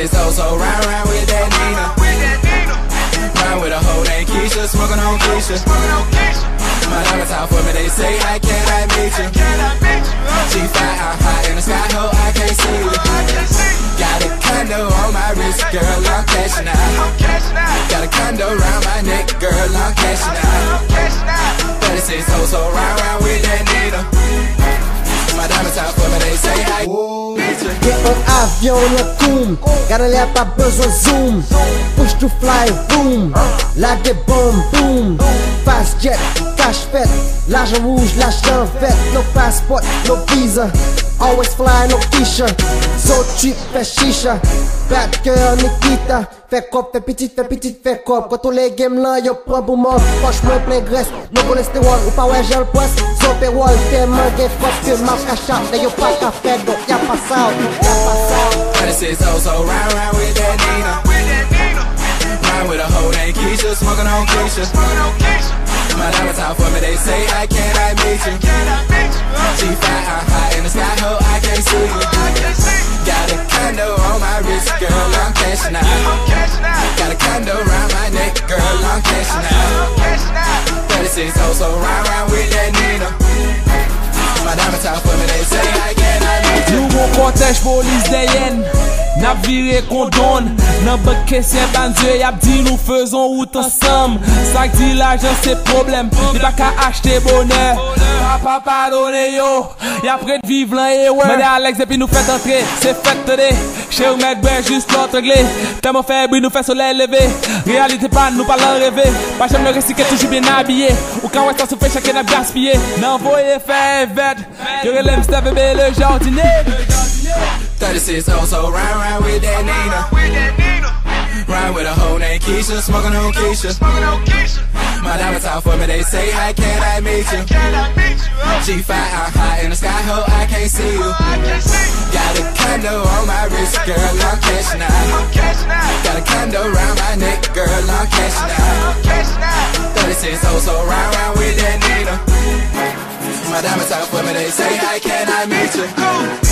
36 oh so round round with that Nina. Round with a hoe named Keisha, smoking on Keisha. My diamonds out for me, they say, how can I meet you? G5, I'm hot in the sky, ho, I can't see you. Got a condo on my wrist, girl, I'm cashing out. Get un avion na koum Gare pa bezon zoom. Push to fly, boom. Lage bom, boom. Fast jet, cash fet L'argent rouge, l'argent vet No passport, no visa Always fly, no t-shirt So cheap, fait chicha Bad girl, Nikita. Fè kop, fè pitit, fè pitit, fè kop Kwa tou le game lan, yo pran pou mor Poch mwen plen gres, no kolesterol Ou pa wè jel pwes, so pe wol Fè man gen fos, fè man kachap De yo pa ka fè do, ya pa sa ou Ya pa sa ou 36 oh so round round with that Nina. Round with a hoe named Keisha, smoking on Keisha. My diamonds out for me, they say, I can't, I meet you? Out for me, they say, I kontej polis deyen Nap vire kondon Nan beke se banzwe Yap di nou fezon out ansam. Sak di l'ajan se problem Di baka achete boner Papa padone yo Yap red vive lan e wè. Mède Alex epi nou fèt antre Se fèt tede Che ou mèd bè just lò tregle Tèman fè bri nou fè solè leve. Realite pan nou palan reve Pachem nou resike toujou bien abye Ou kan wè sa sou fè chakè nap gaspye Nan voye fè evèd Yore lè mstè e bebe le jardine Le jardine 36 oh so round round with that Nina. Round with a hoe named Keisha, smoking on Keisha. My diamonds out for me, they say, how can I meet you? G5, I'm hot in the sky, ho, I can't see you. Got a condo on my wrist, girl, I'm cashing out. Got a condo around my neck, girl, I'm cashing out. 36 oh so round round with that Nina. My diamonds out for me, they say, how can I meet you?